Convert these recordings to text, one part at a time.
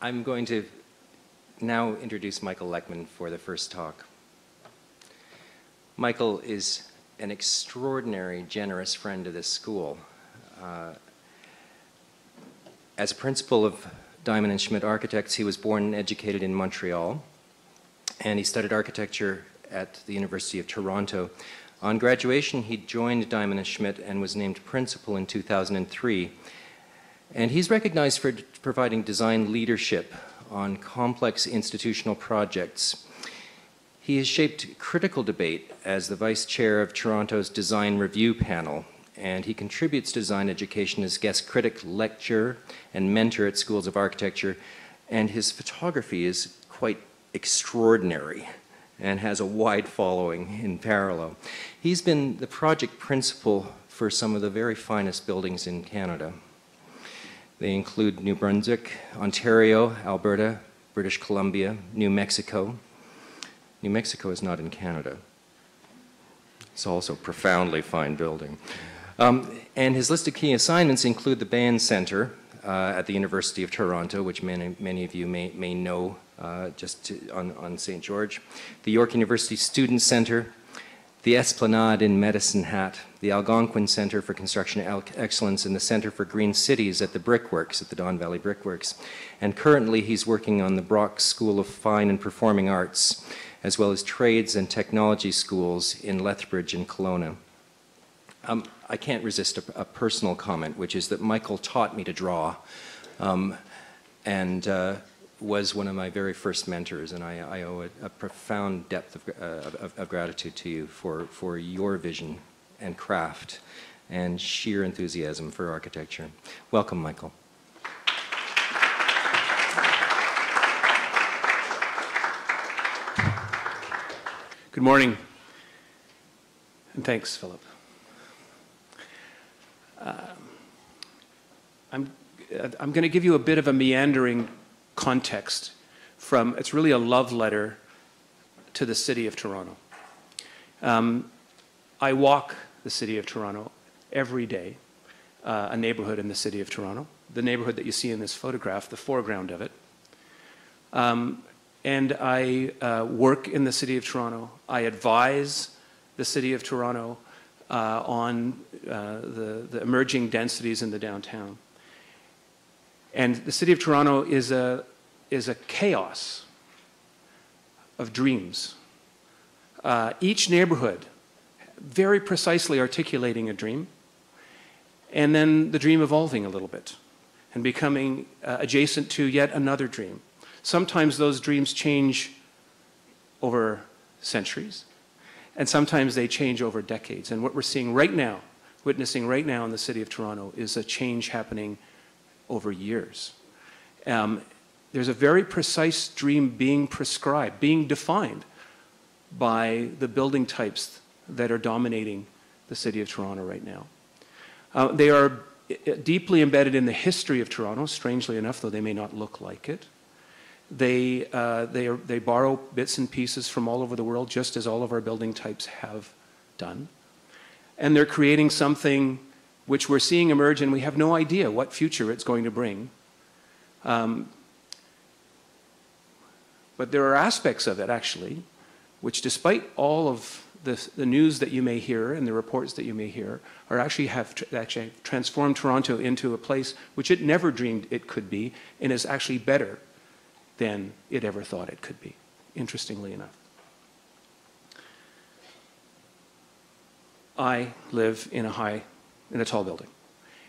I'm going to now introduce Michael Leckman for the first talk. Michael is an extraordinary, generous friend of this school. Uh, as principal of Diamond and Schmitt Architects, he was born and educated in Montreal, and he studied architecture at the University of Toronto. On graduation, he joined Diamond and Schmitt and was named principal in 2003. And he's recognized for providing design leadership on complex institutional projects he has shaped critical debate as the vice chair of Toronto's Design Review Panel, and he contributes design education as guest critic, lecturer, and mentor at schools of architecture. And his photography is quite extraordinary and has a wide following in parallel. He's been the project principal for some of the very finest buildings in Canada. They include New Brunswick, Ontario, Alberta, British Columbia, New Mexico, New Mexico is not in Canada. It's also a profoundly fine building. Um, and his list of key assignments include the Bahen Center uh, at the University of Toronto, which many, many of you may, may know uh, just to, on, on St. George, the York University Student Center, the Esplanade in Medicine Hat, the Algonquin Center for Construction Excellence, and the Center for Green Cities at the Brickworks, at the Don Valley Brickworks. And currently he's working on the Brock School of Fine and Performing Arts as well as trades and technology schools in Lethbridge and Kelowna. Um, I can't resist a, a, personal comment, which is that Michael taught me to draw um, and uh, was one of my very first mentors, and I, I owe a, a, profound depth of, uh, of, of gratitude to you for, for your vision and craft and sheer enthusiasm for architecture. Welcome, Michael. Good morning. And thanks, Philip. Uh, I'm, I'm going to give you a bit of a meandering context from, it's really a love letter to the city of Toronto. Um, I walk the city of Toronto every day, uh, a neighborhood in the city of Toronto, the neighborhood that you see in this photograph, the foreground of it. Um, and I uh, work in the City of Toronto. I advise the City of Toronto uh, on uh, the, the emerging densities in the downtown. And the City of Toronto is a, is a chaos of dreams. Uh, each neighborhood very precisely articulating a dream, and then the dream evolving a little bit and becoming uh, adjacent to yet another dream Sometimes those dreams change over centuries, and sometimes they change over decades. And what we're seeing right now, witnessing right now in the city of Toronto, is a change happening over years. Um, there's a very precise dream being prescribed, being defined by the building types that are dominating the city of Toronto right now. Uh, they are uh, deeply embedded in the history of Toronto, strangely enough, though they may not look like it. They, uh, they, are, they borrow bits and pieces from all over the world, just as all of our building types have done. And they're creating something which we're seeing emerge, and we have no idea what future it's going to bring. Um, but there are aspects of it, actually, which, despite all of the, the, news that you may hear and the reports that you may hear, are actually have tr actually transformed Toronto into a place which it never dreamed it could be, and is actually better than it ever thought it could be, interestingly enough. I live in a high, in a tall building.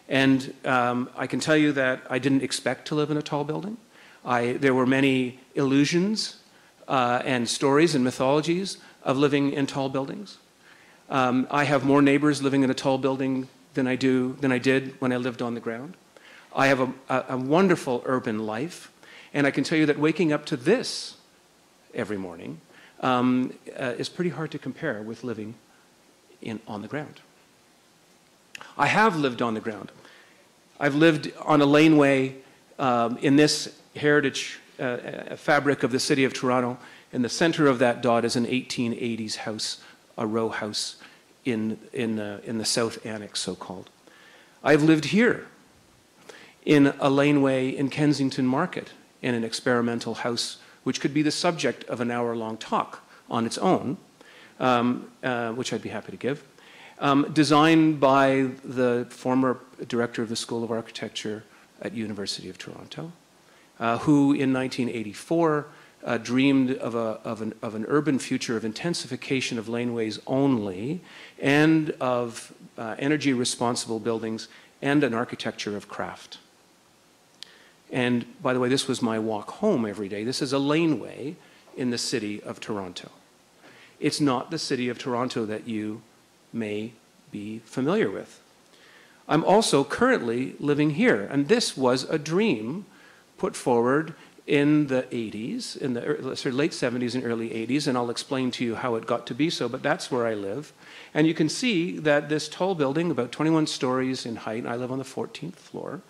And um, I can tell you that I didn't expect to live in a tall building. I, there were many illusions uh, and stories and mythologies of living in tall buildings. Um, I have more neighbors living in a tall building than I do than I did when I lived on the ground. I have a, a, a wonderful urban life. And I can tell you that waking up to this every morning um, uh, is pretty hard to compare with living in, on the ground. I have lived on the ground. I've lived on a laneway um, in this heritage uh, uh fabric of the city of Toronto. In the center of that dot is an 1880s house, a row house in, in, uh, in the South Annex, so called. I've lived here in a laneway in Kensington Market in an experimental house, which could be the subject of an hour long talk on its own, um, uh, which I'd be happy to give. Um, designed by the former director of the School of Architecture at University of Toronto, uh, who in 1984 uh, dreamed of, a, of, an, of an urban future of intensification of laneways only and of uh, energy responsible buildings and an architecture of craft. And by the way, this was my walk home every day. This is a laneway in the city of Toronto. It's not the city of Toronto that you may be familiar with. I'm also currently living here, and this was a dream put forward in the 80s, in the sorry, late 70s and early 80s, and I'll explain to you how it got to be so, but that's where I live. And you can see that this tall building, about 21 stories in height, I live on the 14th floor,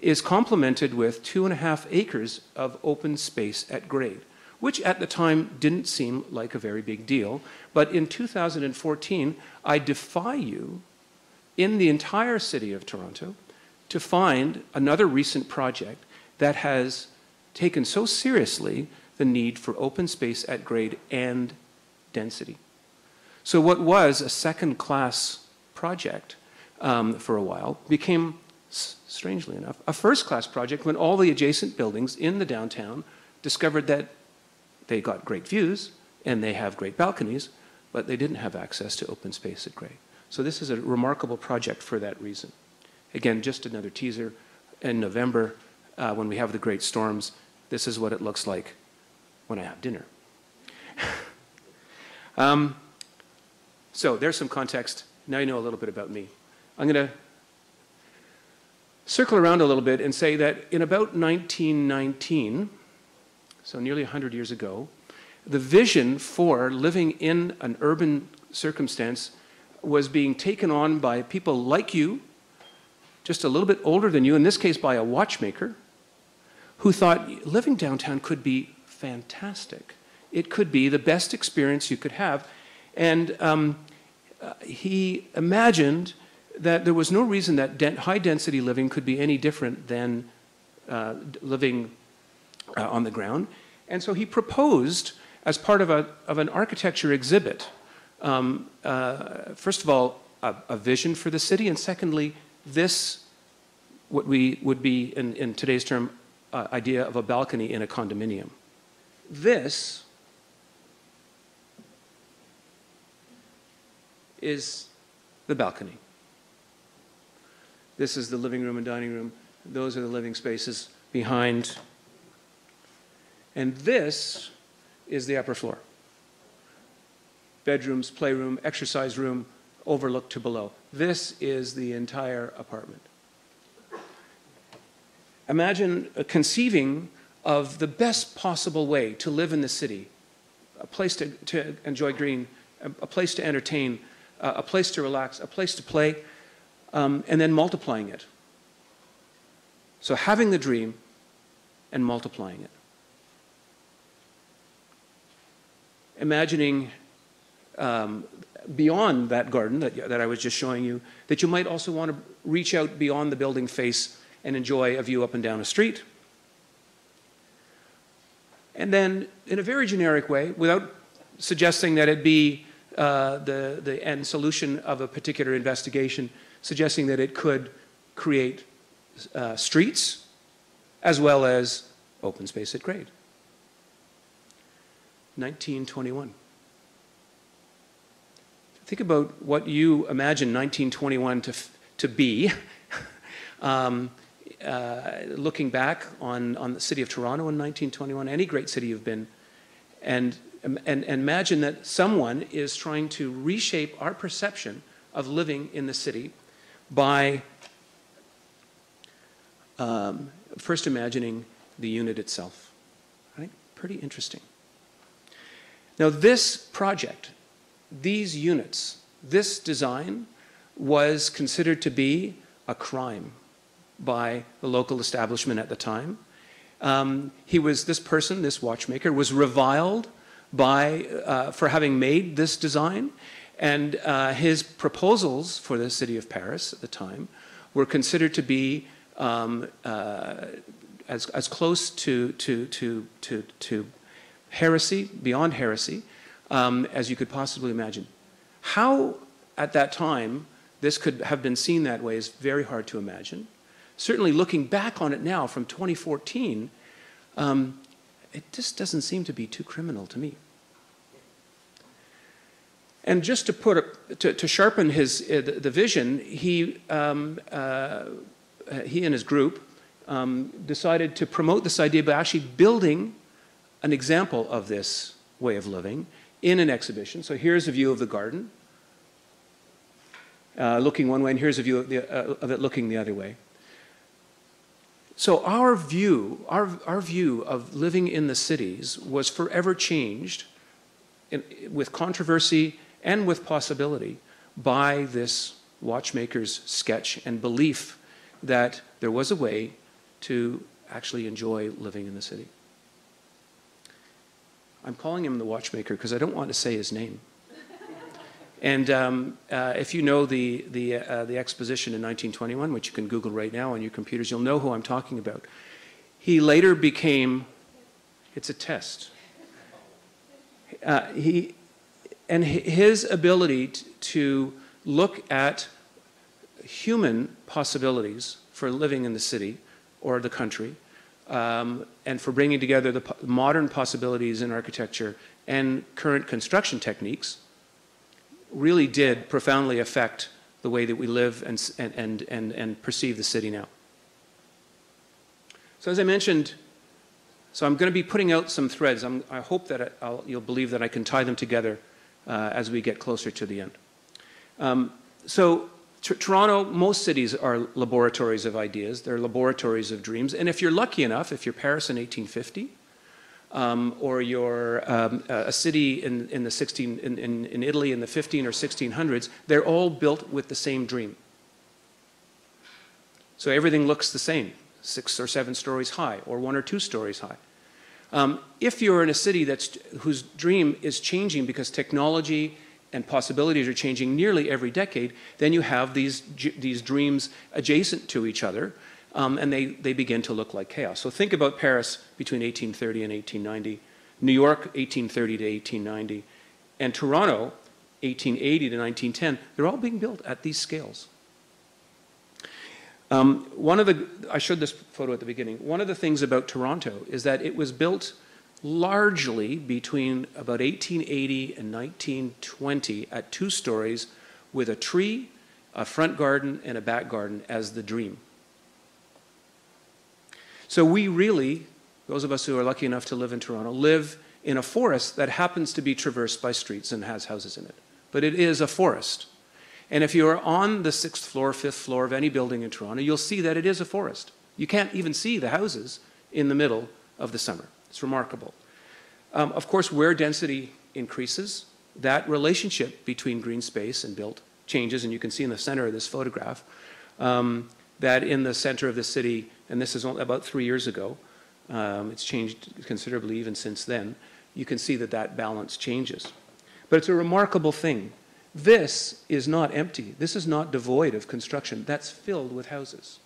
is complemented with two and a half acres of open space at grade, which at the time didn't seem like a very big deal. But in 2014, I defy you in the entire city of Toronto to find another recent project that has taken so seriously the need for open space at grade and density. So what was a second class project um, for a while became strangely enough, a first class project when all the adjacent buildings in the downtown discovered that they got great views and they have great balconies, but they didn't have access to open space at Gray. So this is a remarkable project for that reason. Again, just another teaser. In November, uh, when we have the great storms, this is what it looks like when I have dinner. um, so there's some context. Now you know a little bit about me. I'm going to circle around a little bit and say that in about 1919, so nearly 100 years ago, the vision for living in an urban circumstance was being taken on by people like you, just a little bit older than you, in this case by a watchmaker, who thought living downtown could be fantastic. It could be the best experience you could have. And um, uh, he imagined that there was no reason that de high density living could be any different than uh, living uh, on the ground. And so he proposed, as part of, a, of an architecture exhibit, um, uh, first of all, a, a, vision for the city, and secondly, this, what we would be, in, in today's term, uh, idea of a balcony in a condominium. This is the balcony. This is the living room and dining room. Those are the living spaces behind. And this is the upper floor. Bedrooms, playroom, exercise room, overlook to below. This is the entire apartment. Imagine conceiving of the best possible way to live in the city, a place to, to enjoy green, a, place to entertain, uh, a place to relax, a place to play, um, and then multiplying it. So having the dream and multiplying it. Imagining um, beyond that garden that, that I was just showing you, that you might also want to reach out beyond the building face and enjoy a view up and down a street. And then, in a very generic way, without suggesting that it be uh, the, the end solution of a particular investigation, suggesting that it could create uh, streets as well as open space at grade. 1921. Think about what you imagine 1921 to, to be. um, uh, looking back on, on the city of Toronto in 1921, any great city you've been, and, and, and imagine that someone is trying to reshape our perception of living in the city by um, first imagining the unit itself. Right? Pretty interesting. Now, this project, these units, this design was considered to be a crime by the local establishment at the time. Um, he was, this person, this watchmaker, was reviled by, uh, for having made this design. And uh, his proposals for the city of Paris at the time were considered to be um, uh, as, as close to, to, to, to, to heresy, beyond heresy, um, as you could possibly imagine. How, at that time, this could have been seen that way is very hard to imagine. Certainly, looking back on it now from 2014, um, it just doesn't seem to be too criminal to me. And just to put a, to, to sharpen his uh, the, the, vision, he um, uh, he and his group um, decided to promote this idea by actually building an example of this way of living in an exhibition. So here's a view of the garden, uh, looking one way, and here's a view of, the, uh, of, it looking the other way. So our view, our, our view of living in the cities was forever changed in, with controversy and with possibility by this watchmaker's sketch and belief that there was a way to actually enjoy living in the city. I'm calling him the watchmaker because I don't want to say his name. And um, uh, if you know the, the, uh, the exposition in 1921, which you can Google right now on your computers, you'll know who I'm talking about. He later became, it's a test. Uh, he, and his ability to look at human possibilities for living in the city or the country, um, and for bringing together the modern possibilities in architecture and current construction techniques, really did profoundly affect the way that we live and, and, and, and perceive the city now. So as I mentioned, so I'm going to be putting out some threads. I'm, i hope that I'll, you'll believe that I can tie them together uh, as we get closer to the end. Um, so Toronto, most cities are laboratories of ideas. They're laboratories of dreams. And if you're lucky enough, if you're Paris in 1850, um, or you're um, a city in, in the 16, in, in, in Italy in the 15 or 1600s, they're all built with the same dream. So everything looks the same, six or seven stories high, or one or two stories high. Um, if you're in a city that's, whose dream is changing because technology and possibilities are changing nearly every decade, then you have these, these dreams adjacent to each other, um, and they, they begin to look like chaos. So think about Paris between 1830 and 1890, New York 1830 to 1890, and Toronto 1880 to 1910. They're all being built at these scales. Um, one of the, I showed this photo at the beginning. One of the things about Toronto is that it was built largely between about 1880 and 1920 at two stories with a tree, a front garden, and a back garden as the dream. So we really, those of us who are lucky enough to live in Toronto, live in a forest that happens to be traversed by streets and has houses in it. But it is a forest. And if you are on the sixth floor, fifth floor of any building in Toronto, you'll see that it is a forest. You can't even see the houses in the middle of the summer. It's remarkable. Um, of course, where density increases, that relationship between green space and built changes, and you can see in the center of this photograph um, that in the center of the city, and this is about three years ago, um, it's changed considerably even since then, you can see that that balance changes. But it's a remarkable thing. This is not empty. This is not devoid of construction. That's filled with houses.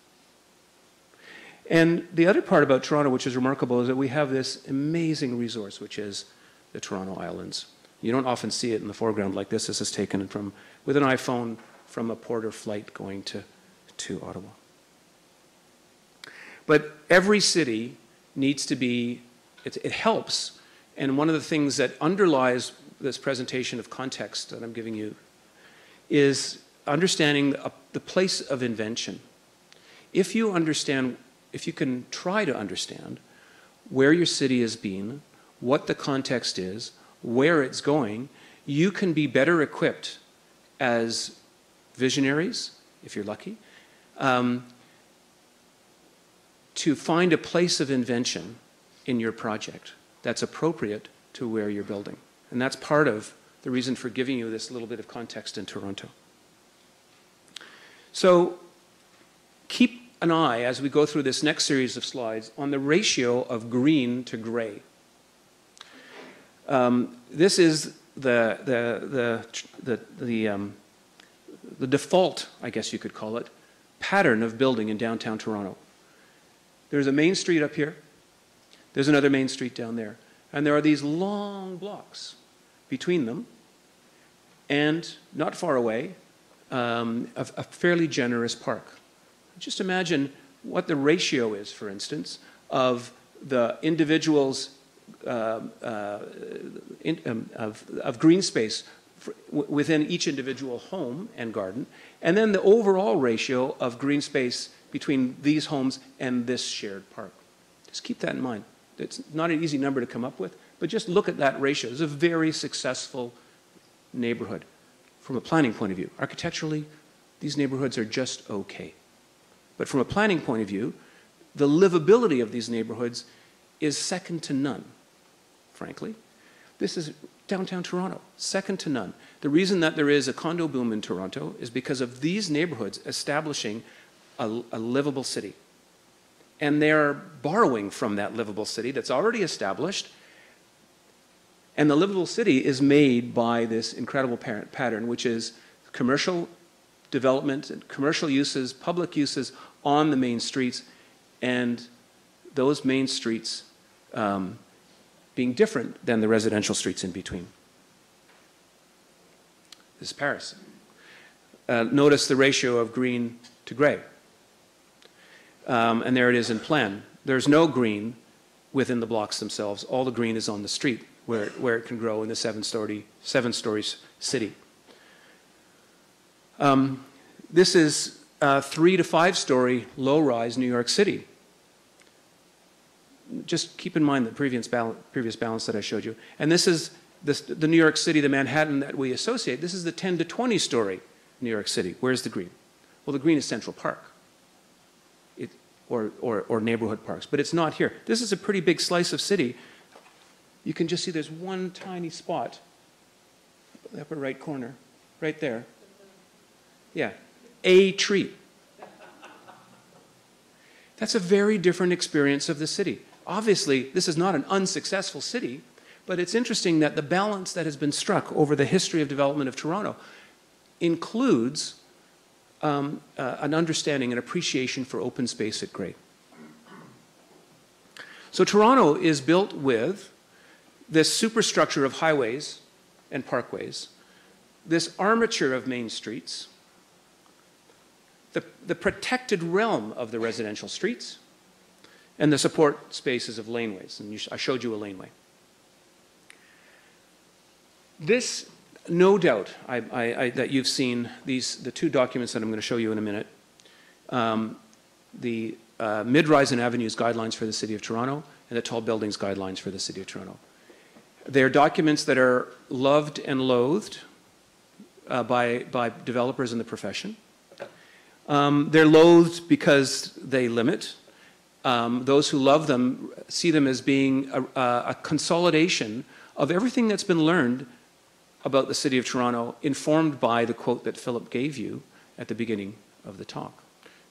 And the other part about Toronto, which is remarkable, is that we have this amazing resource, which is the Toronto Islands. You don't often see it in the foreground like this. This is taken from, with an iPhone from a Porter flight going to, to Ottawa. But every city needs to be, it, it helps. And one of the things that underlies this presentation of context that I'm giving you is understanding the, the place of invention. If you understand if you can try to understand where your city has been, what the context is, where it's going, you can be better equipped as visionaries, if you're lucky, um, to find a place of invention in your project that's appropriate to where you're building. And that's part of the reason for giving you this little bit of context in Toronto. So keep an eye as we go through this next series of slides on the ratio of green to gray. Um, this is the, the, the, the, the, um, the default, I guess you could call it, pattern of building in downtown Toronto. There's a main street up here. There's another main street down there. And there are these long blocks between them. And not far away, um, a, a fairly generous park. Just imagine what the ratio is, for instance, of the individual's uh, uh, in, um, of, of green space within each individual home and garden, and then the overall ratio of green space between these homes and this shared park. Just keep that in mind. It's not an easy number to come up with, but just look at that ratio. It's a very successful neighborhood from a planning point of view. Architecturally, these neighborhoods are just okay. But from a planning point of view, the livability of these neighborhoods is second to none, frankly. This is downtown Toronto, second to none. The reason that there is a condo boom in Toronto is because of these neighborhoods establishing a, a livable city. And they're borrowing from that livable city that's already established. And the livable city is made by this incredible parent pattern, which is commercial development and commercial uses, public uses on the main streets, and those main streets um, being different than the residential streets in between. This is Paris. Uh, notice the ratio of green to gray. Um, and there it is in plan. There's no green within the blocks themselves. All the green is on the street where, where it can grow in the seven story, seven stories city. Um, this is a three to five story low rise New York City. Just keep in mind the previous balance, previous balance that I showed you. And this is this, the New York City, the Manhattan that we associate. This is the 10 to 20 story New York City. Where's the green? Well, the green is Central Park it, or, or, or neighborhood parks, but it's not here. This is a pretty big slice of city. You can just see there's one tiny spot, the upper right corner, right there. Yeah, a tree. That's a very different experience of the city. Obviously, this is not an unsuccessful city, but it's interesting that the balance that has been struck over the history of development of Toronto includes um, uh, an understanding and appreciation for open space at grade. So Toronto is built with this superstructure of highways and parkways, this armature of main streets, the, the protected realm of the residential streets, and the support spaces of laneways. And sh I showed you a laneway. This, no doubt, I, I, I, that you've seen these, the two documents that I'm going to show you in a minute. Um, the uh, mid-rise and avenues guidelines for the City of Toronto and the tall buildings guidelines for the City of Toronto. They're documents that are loved and loathed uh, by, by developers in the profession. Um, they're loathed because they limit. Um, those who love them see them as being a, a, consolidation of everything that's been learned about the city of Toronto, informed by the quote that Philip gave you at the beginning of the talk,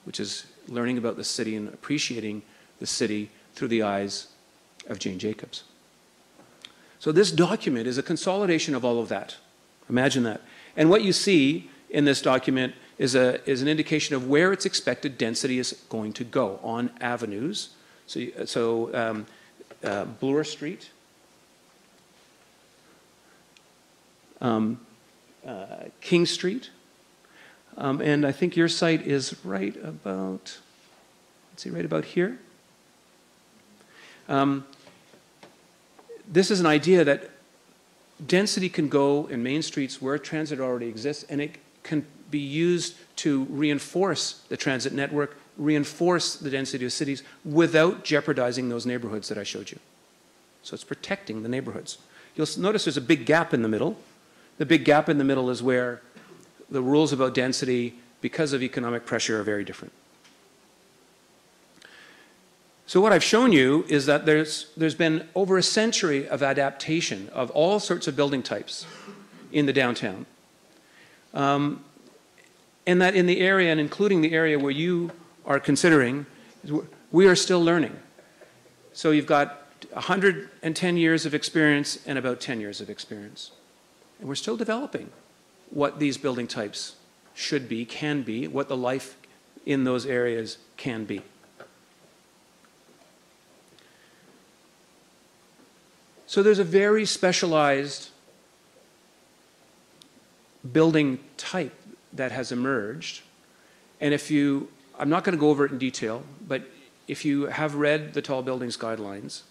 which is learning about the city and appreciating the city through the eyes of Jane Jacobs. So this document is a consolidation of all of that. Imagine that. And what you see in this document is, a, is an indication of where its expected density is going to go on avenues. So, so um, uh, Bloor Street, um, uh, King Street, um, and I think your site is right about, let's see, right about here. Um, this is an idea that density can go in main streets where transit already exists, and it can be used to reinforce the transit network, reinforce the density of cities without jeopardizing those neighborhoods that I showed you. So it's protecting the neighborhoods. You'll notice there's a big gap in the middle. The big gap in the middle is where the rules about density, because of economic pressure, are very different. So what I've shown you is that there's, there's been over a century of adaptation of all sorts of building types in the downtown. Um, and that in the area, and including the area where you are considering, we are still learning. So you've got 110 years of experience and about 10 years of experience. And we're still developing what these building types should be, can be, what the life in those areas can be. So there's a very specialized building type that has emerged. And if you, I'm not going to go over it in detail, but if you have read the Tall Buildings Guidelines,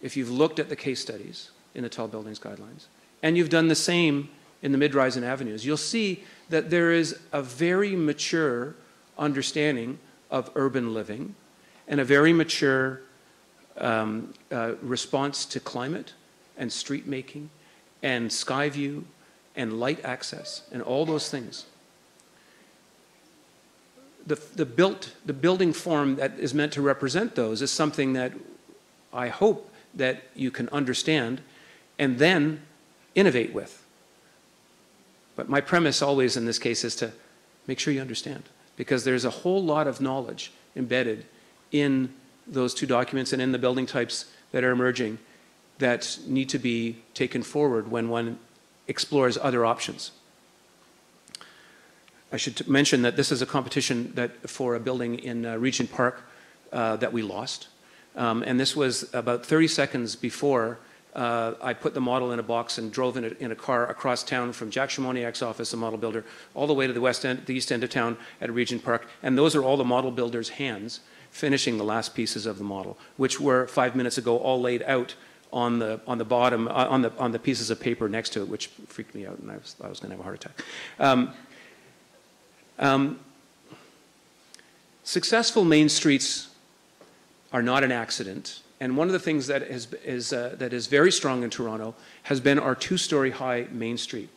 if you've looked at the case studies in the Tall Buildings Guidelines, and you've done the same in the mid-rise and avenues, you'll see that there is a very mature understanding of urban living and a very mature um, uh, response to climate and street making and sky view and light access and all those things. The, the, built, the building form that is meant to represent those is something that I hope that you can understand and then innovate with. But my premise always in this case is to make sure you understand because there's a whole lot of knowledge embedded in those two documents and in the building types that are emerging that need to be taken forward when one explores other options. I should mention that this is a competition that for a building in uh, Regent Park uh, that we lost. Um, and this was about 30 seconds before uh, I put the model in a box and drove in a, in a, car across town from Jack Shimoniak's office, a model builder, all the way to the west end, the east end of town at Regent Park. And those are all the model builder's hands finishing the last pieces of the model, which were five minutes ago all laid out on the on the bottom uh, on the on the pieces of paper next to it, which freaked me out, and I was I was going to have a heart attack. Um, um, successful main streets are not an accident, and one of the things that is is uh, that is very strong in Toronto has been our two-story high main street.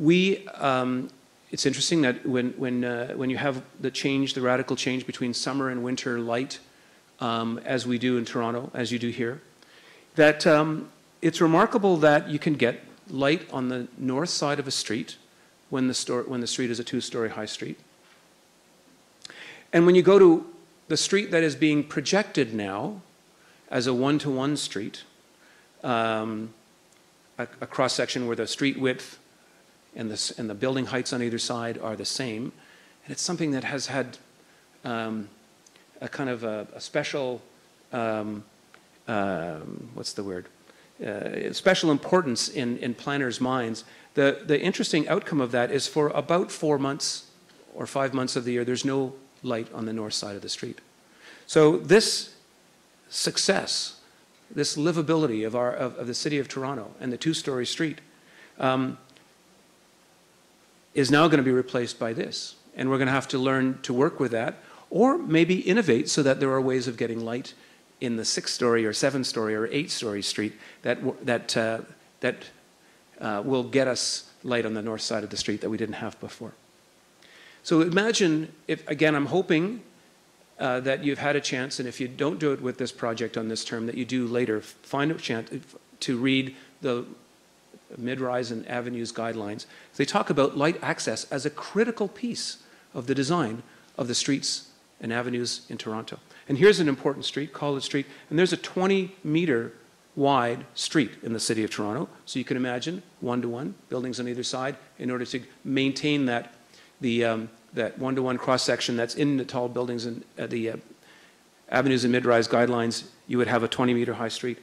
We um, it's interesting that when, when, uh, when you have the change, the radical change between summer and winter light, um, as we do in Toronto, as you do here, that um, it's remarkable that you can get light on the north side of a street when the, store, when the street is a two-story high street. And when you go to the street that is being projected now as a one-to-one street, um, a, a cross-section where the street width and the, and the building heights on either side are the same. And it's something that has had um, a kind of a, a special, um, um, what's the word? Uh, special importance in, in planners' minds. The, the interesting outcome of that is for about four months or five months of the year, there's no light on the north side of the street. So this success, this livability of, our, of, of the city of Toronto and the two-story street, um, is now going to be replaced by this. And we're going to have to learn to work with that or maybe innovate so that there are ways of getting light in the six story or seven story or eight story street that, that, uh, that uh, will get us light on the north side of the street that we didn't have before. So imagine if, again, I'm hoping uh, that you've had a chance, and if you don't do it with this project on this term, that you do later, find a chance to read the mid-rise and avenues guidelines, they talk about light access as a critical piece of the design of the streets and avenues in Toronto. And here's an important street, College Street, and there's a 20 meter wide street in the city of Toronto. So you can imagine one-to-one, buildings on either side, in order to maintain that, the, um, that one-to-one cross-section that's in the tall buildings and uh, the uh, avenues and mid-rise guidelines, you would have a 20 meter high street.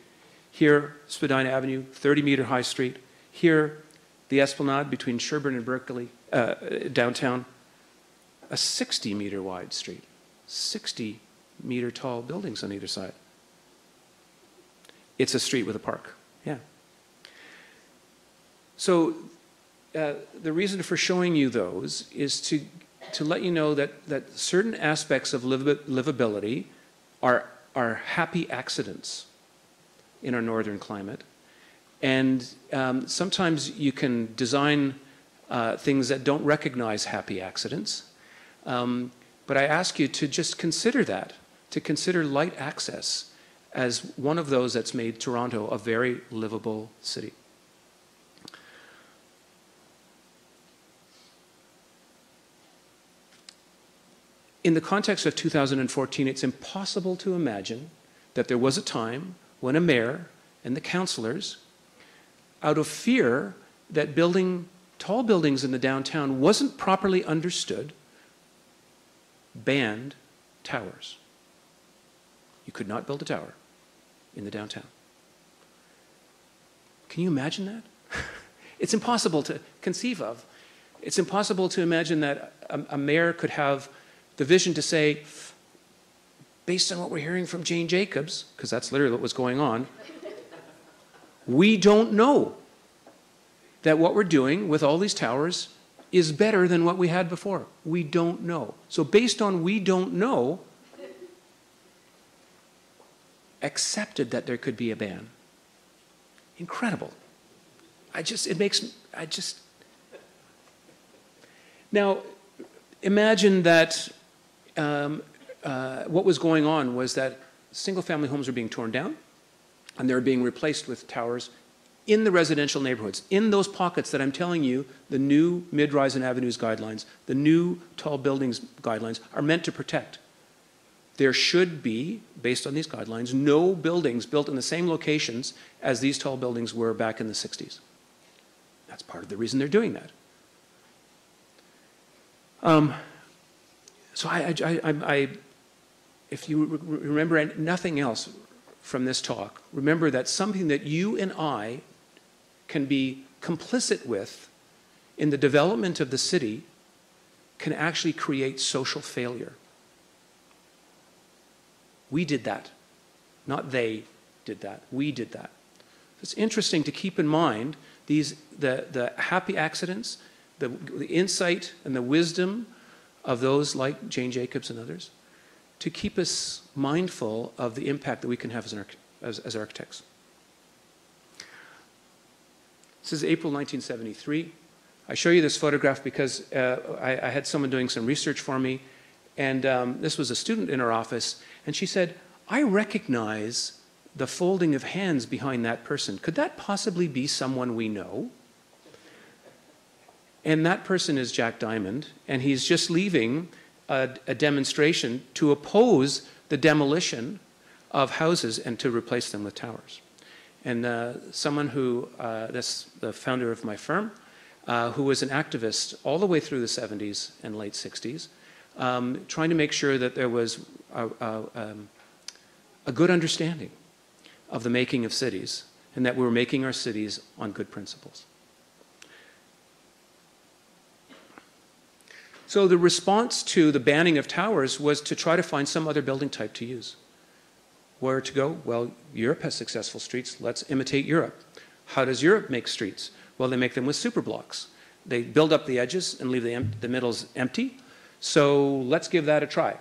Here, Spadina Avenue, 30 meter high street. Here, the Esplanade between Sherbourne and Berkeley, uh, downtown, a 60 meter wide street, 60 meter tall buildings on either side. It's a street with a park, yeah. So uh, the reason for showing you those is to, to let you know that, that certain aspects of livability are, are happy accidents in our northern climate and um, sometimes you can design uh, things that don't recognize happy accidents. Um, but I ask you to just consider that, to consider light access as one of those that's made Toronto a very livable city. In the context of 2014, it's impossible to imagine that there was a time when a mayor and the councillors out of fear that building tall buildings in the downtown wasn't properly understood, banned towers. You could not build a tower in the downtown. Can you imagine that? it's impossible to conceive of. It's impossible to imagine that a, a mayor could have the vision to say, based on what we're hearing from Jane Jacobs, because that's literally what was going on, we don't know that what we're doing with all these towers is better than what we had before. We don't know. So, based on we don't know, accepted that there could be a ban. Incredible. I just, it makes, I just. Now, imagine that um, uh, what was going on was that single family homes were being torn down and they were being replaced with towers in the residential neighborhoods, in those pockets that I'm telling you, the new mid-rise and avenues guidelines, the new tall buildings guidelines are meant to protect. There should be, based on these guidelines, no buildings built in the same locations as these tall buildings were back in the 60s. That's part of the reason they're doing that. Um, so I, I, I, I, if you re remember nothing else from this talk, remember that something that you and I can be complicit with in the development of the city can actually create social failure. We did that. Not they did that. We did that. It's interesting to keep in mind these, the, the happy accidents, the, the insight and the wisdom of those like Jane Jacobs and others, to keep us mindful of the impact that we can have as, as, as architects. This is April 1973. I show you this photograph because uh, I, I, had someone doing some research for me, and um, this was a student in our office, and she said, I recognize the folding of hands behind that person. Could that possibly be someone we know? And that person is Jack Diamond, and he's just leaving a, a demonstration to oppose the demolition of houses and to replace them with towers. And uh, someone who, uh, this, the founder of my firm, uh, who was an activist all the way through the 70s and late 60s, um, trying to make sure that there was a, a, um, a good understanding of the making of cities and that we were making our cities on good principles. So the response to the banning of towers was to try to find some other building type to use. Where to go? Well, Europe has successful streets. Let's imitate Europe. How does Europe make streets? Well, they make them with superblocks. They build up the edges and leave the, the middles empty. So let's give that a try.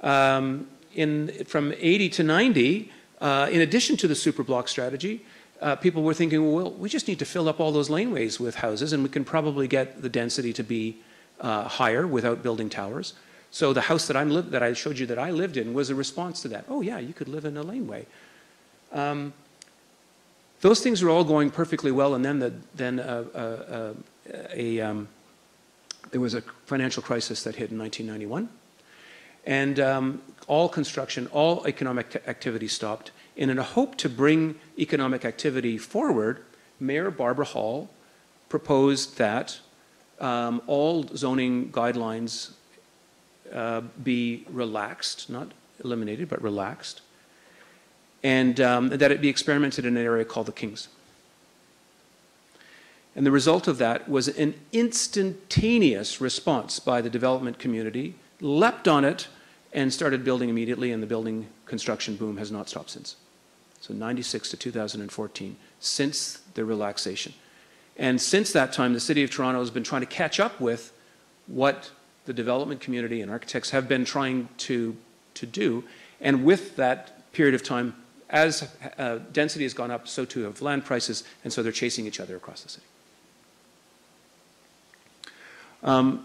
Um, in, from 80 to 90, uh, in addition to the superblock strategy, uh, people were thinking, well, we just need to fill up all those laneways with houses and we can probably get the density to be uh, higher without building towers. So the house that, I'm that I showed you that I lived in was a response to that. Oh, yeah, you could live in a laneway. Um, those things are all going perfectly well, and then, the, then uh, uh, uh, a, um, there was a financial crisis that hit in 1991, and um, all construction, all economic activity stopped. And in a hope to bring economic activity forward, Mayor Barbara Hall proposed that um, all zoning guidelines uh, be relaxed, not eliminated, but relaxed, and um, that it be experimented in an area called the Kings. And the result of that was an instantaneous response by the development community, leapt on it, and started building immediately, and the building construction boom has not stopped since. So 96 to 2014, since the relaxation. And since that time, the City of Toronto has been trying to catch up with what the development community and architects have been trying to, to do. And with that period of time, as uh, density has gone up, so too have land prices, and so they're chasing each other across the city. Um,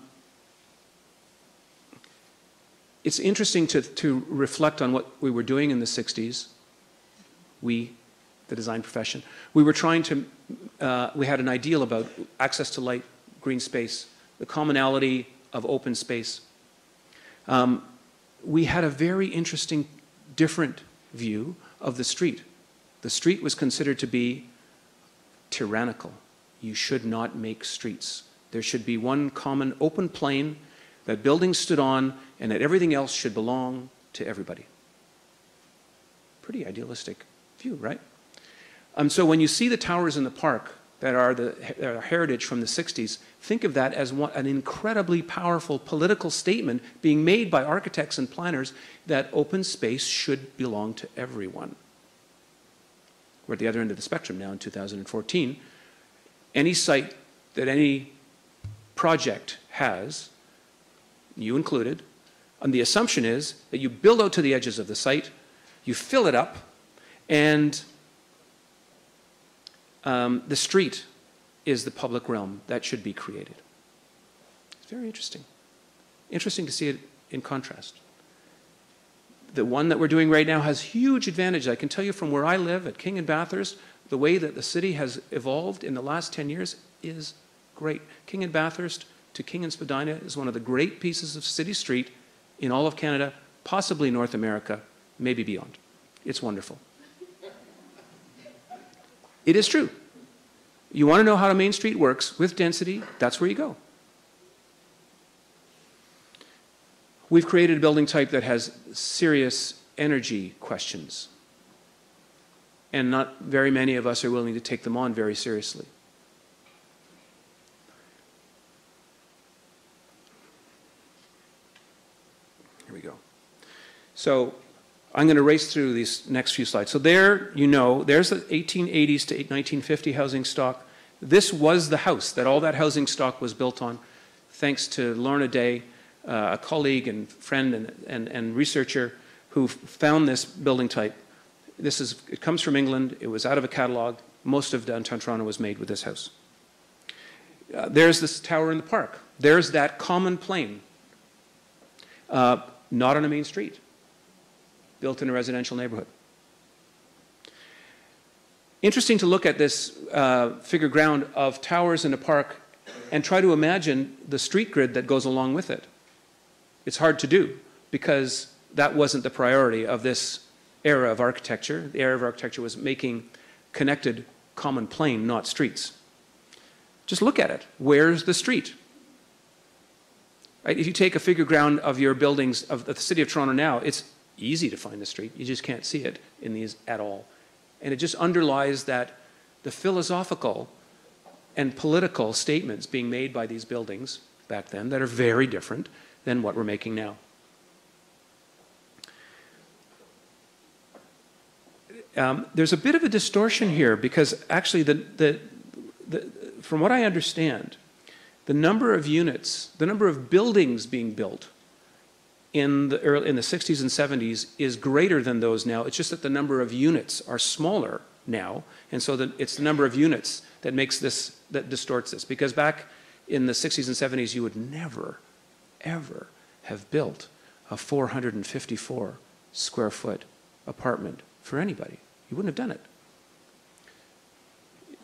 it's interesting to, to reflect on what we were doing in the 60s, we, the design profession. We were trying to, uh, we had an ideal about access to light, green space, the commonality of open space. Um, we had a very interesting, different view of the street. The street was considered to be tyrannical. You should not make streets. There should be one common open plane that buildings stood on and that everything else should belong to everybody. Pretty idealistic view, right? Um, so when you see the towers in the park that are the that are heritage from the 60s, think of that as one, an incredibly powerful political statement being made by architects and planners that open space should belong to everyone. We're at the other end of the spectrum now in 2014. Any site that any project has, you included, and the assumption is that you build out to the edges of the site, you fill it up, and um, the street is the public realm that should be created. It's very interesting. Interesting to see it in contrast. The one that we're doing right now has huge advantages. I can tell you from where I live at King and Bathurst, the way that the city has evolved in the last 10 years is great. King and Bathurst to King and Spadina is one of the great pieces of city street in all of Canada, possibly North America, maybe beyond. It's wonderful. It is true. You want to know how a main street works with density, that's where you go. We've created a building type that has serious energy questions. And not very many of us are willing to take them on very seriously. Here we go. So I'm going to race through these next few slides. So there, you know, there's the 1880s to 1950 housing stock. This was the house that all that housing stock was built on, thanks to Lorna Day, uh, a colleague and friend and, and, and researcher who found this building type. This is, it comes from England. It was out of a catalog. Most of downtown Toronto was made with this house. Uh, there's this tower in the park. There's that common plane, uh, not on a main street built in a residential neighborhood. Interesting to look at this uh, figure ground of towers in a park and try to imagine the street grid that goes along with it. It's hard to do because that wasn't the priority of this era of architecture. The era of architecture was making connected common plane, not streets. Just look at it. Where's the street? Right? If you take a figure ground of your buildings of the city of Toronto now, it's easy to find the street. You just can't see it in these at all. And it just underlies that the philosophical and political statements being made by these buildings back then that are very different than what we're making now. Um, there's a bit of a distortion here because actually, the, the, the, from what I understand, the number of units, the number of buildings being built in the, early, in the 60s and 70s is greater than those now. It's just that the number of units are smaller now. And so the, it's the number of units that makes this, that distorts this. Because back in the 60s and 70s, you would never, ever have built a 454 square foot apartment for anybody. You wouldn't have done it.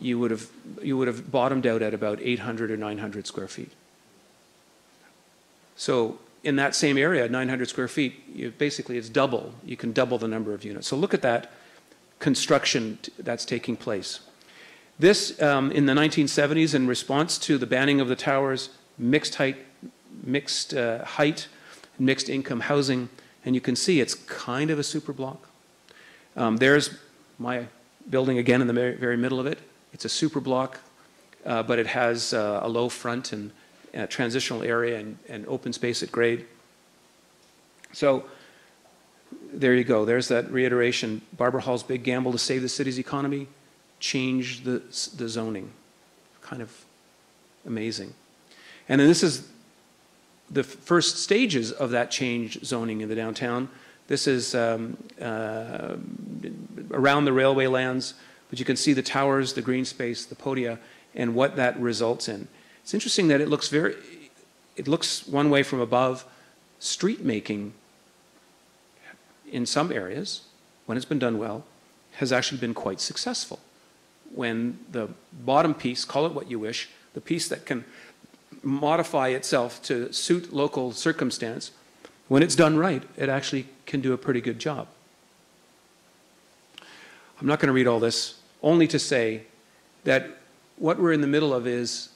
You would have, you would have bottomed out at about 800 or 900 square feet. So in that same area, 900 square feet, you, basically it's double. You can double the number of units. So look at that construction that's taking place. This, um, in the 1970s, in response to the banning of the towers, mixed height, mixed uh, height, mixed income housing, and you can see it's kind of a super block. Um, there's my building again in the very, middle of it. It's a super block, uh, but it has uh, a low front and uh, transitional area and, and open space at grade. So there you go. There's that reiteration. Barbara Hall's big gamble to save the city's economy, change the, the zoning. Kind of amazing. And then this is the first stages of that change zoning in the downtown. This is um, uh, around the railway lands, but you can see the towers, the green space, the podia, and what that results in. It's interesting that it looks very, it looks one way from above. Street making in some areas, when it's been done well, has actually been quite successful. When the bottom piece, call it what you wish, the piece that can modify itself to suit local circumstance, when it's done right, it actually can do a pretty good job. I'm not going to read all this, only to say that what we're in the middle of is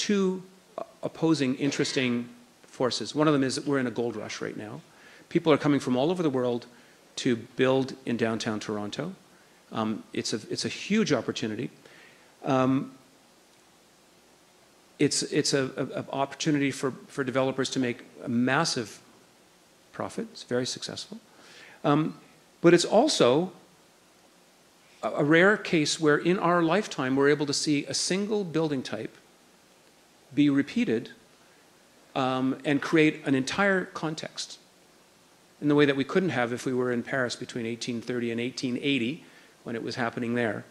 two opposing, interesting forces. One of them is that we're in a gold rush right now. People are coming from all over the world to build in downtown Toronto. Um, it's, a, it's a huge opportunity. Um, it's it's a, a, a opportunity for, for developers to make a massive profit. It's very successful. Um, but it's also a, a rare case where in our lifetime we're able to see a single building type be repeated um, and create an entire context in the way that we couldn't have if we were in Paris between 1830 and 1880 when it was happening there.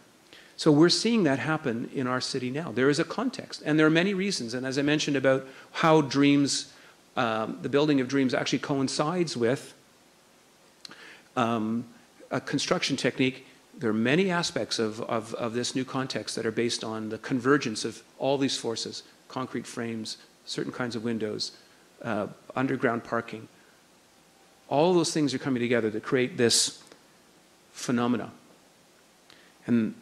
So we're seeing that happen in our city now. There is a context, and there are many reasons. And as I mentioned about how dreams, um, the building of dreams actually coincides with um, a construction technique, there are many aspects of, of, of this new context that are based on the convergence of all these forces concrete frames, certain kinds of windows, uh, underground parking. All those things are coming together to create this phenomena. And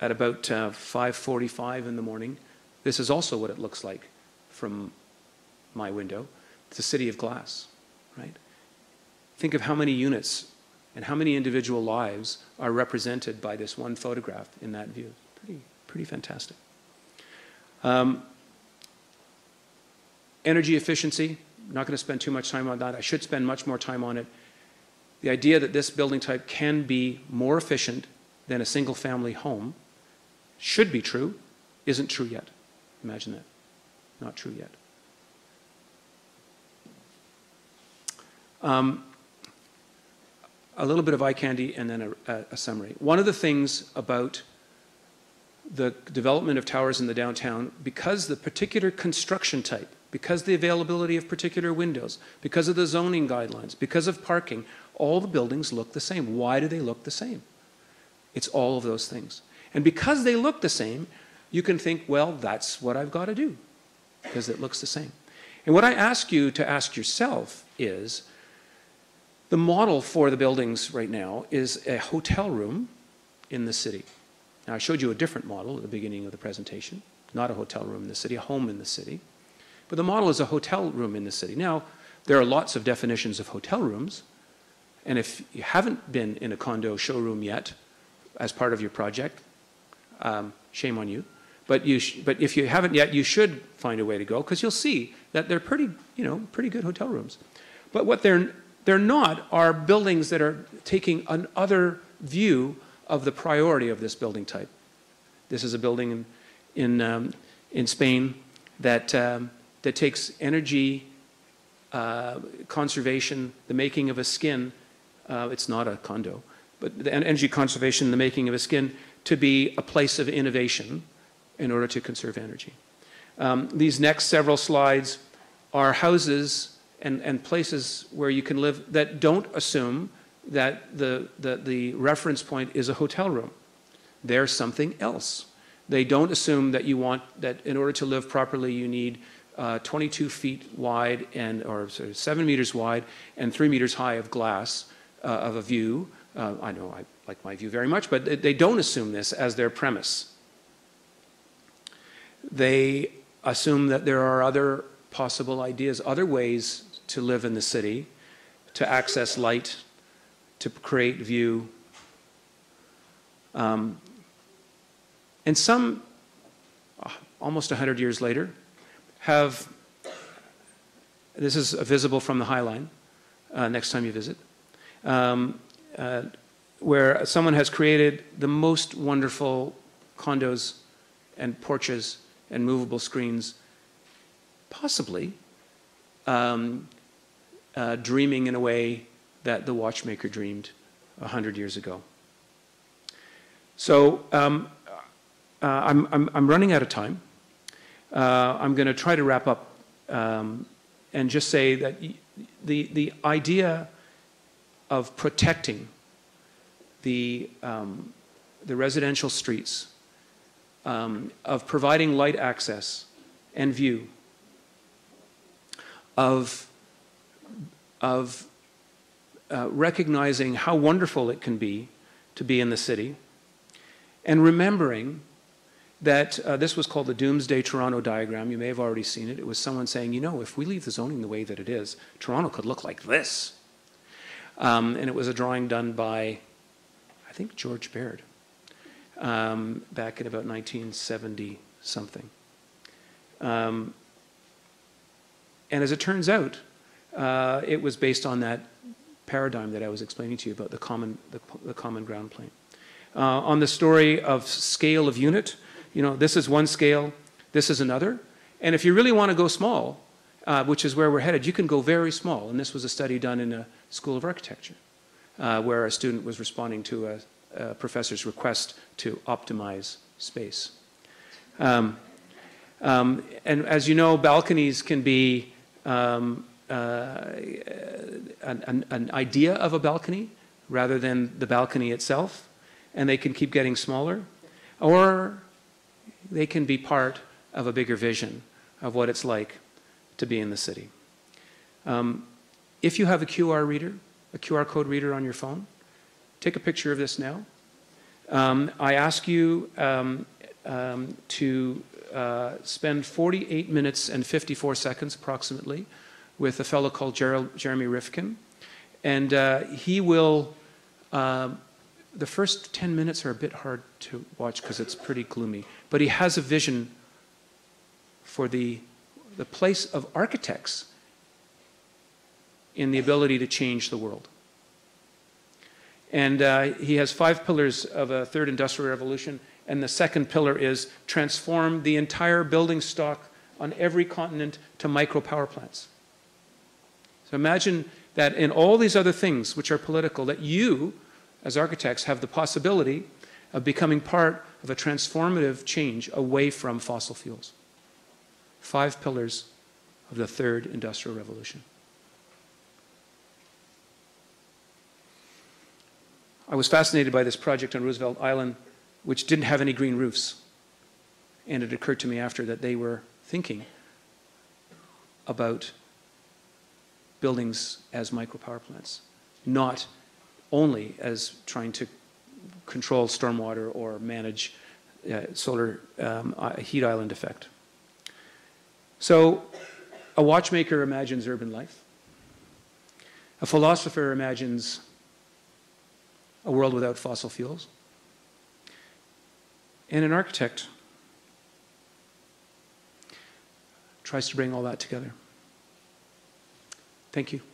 at about uh, 5.45 in the morning, this is also what it looks like from my window. It's a city of glass, right? Think of how many units and how many individual lives are represented by this one photograph in that view. Pretty, pretty fantastic. Um, energy efficiency, I'm not going to spend too much time on that. I should spend much more time on it. The idea that this building type can be more efficient than a single family home should be true, isn't true yet. Imagine that. Not true yet. Um, a little bit of eye candy and then a, a, a, summary. One of the things about the development of towers in the downtown, because the particular construction type, because the availability of particular windows, because of the zoning guidelines, because of parking, all the buildings look the same. Why do they look the same? It's all of those things. And because they look the same, you can think, well, that's what I've got to do, because it looks the same. And what I ask you to ask yourself is the model for the buildings right now is a hotel room in the city. Now, I showed you a different model at the beginning of the presentation, not a hotel room in the city, a home in the city. But the model is a hotel room in the city. Now, there are lots of definitions of hotel rooms. And if you haven't been in a condo showroom yet as part of your project, um, shame on you. But, you but if you haven't yet, you should find a way to go because you'll see that they're pretty, you know, pretty good hotel rooms. But what they're, they're not are buildings that are taking another view of the priority of this building type. This is a building in, in, um, in Spain that, um, that takes energy uh, conservation, the making of a skin. Uh, it's not a condo, but the energy conservation, the making of a skin to be a place of innovation in order to conserve energy. Um, these next several slides are houses and, and places where you can live that don't assume that the, the, the reference point is a hotel room. They're something else. They don't assume that you want that in order to live properly you need uh, 22 feet wide and or sorry, seven meters wide and three meters high of glass uh, of a view. Uh, I know I like my view very much, but they don't assume this as their premise. They assume that there are other possible ideas, other ways to live in the city, to access light, to create view. Um, and some, uh, almost 100 years later, have, this is visible from the High Line uh, next time you visit, um, uh, where someone has created the most wonderful condos and porches and movable screens, possibly um, uh, dreaming in a way that the watchmaker dreamed a hundred years ago. So um, uh, I'm, I'm, I'm, running out of time. Uh, I'm going to try to wrap up um, and just say that the, the idea of protecting the, um, the residential streets, um, of providing light access and view, of, of uh, recognizing how wonderful it can be to be in the city, and remembering that uh, this was called the Doomsday Toronto diagram. You may have already seen it. It was someone saying, you know, if we leave the zoning the way that it is, Toronto could look like this. Um, and it was a drawing done by I think George Baird, um, back in about 1970 something. Um, and as it turns out, uh, it was based on that paradigm that I was explaining to you about the common, the, the common ground plane. Uh, on the story of scale of unit, you know, this is one scale, this is another. And if you really want to go small, uh, which is where we're headed, you can go very small. And this was a study done in a school of architecture, uh, where a student was responding to a, a professor's request to optimize space. Um, um, and as you know, balconies can be um, an, an, an idea of a balcony rather than the balcony itself, and they can keep getting smaller, or they can be part of a bigger vision of what it's like to be in the city. Um, if you have a QR reader, a QR code reader on your phone, take a picture of this now. Um, I ask you um, um to uh, spend 48 minutes and 54 seconds approximately with a fellow called Gerald, Jeremy Rifkin. And uh, he will, uh, the first 10 minutes are a bit hard to watch because it's pretty gloomy, but he has a vision for the, the place of architects in the ability to change the world. And uh, he has five pillars of a third industrial revolution. And the second pillar is transform the entire building stock on every continent to micro power plants. So imagine that in all these other things which are political, that you, as architects, have the possibility of becoming part of a transformative change away from fossil fuels. Five pillars of the third industrial revolution. I was fascinated by this project on Roosevelt Island which didn't have any green roofs. And it occurred to me after that they were thinking about buildings as micropower plants, not only as trying to control stormwater or manage uh, solar um, uh, heat island effect. So a watchmaker imagines urban life. A philosopher imagines a world without fossil fuels and an architect tries to bring all that together. Thank you.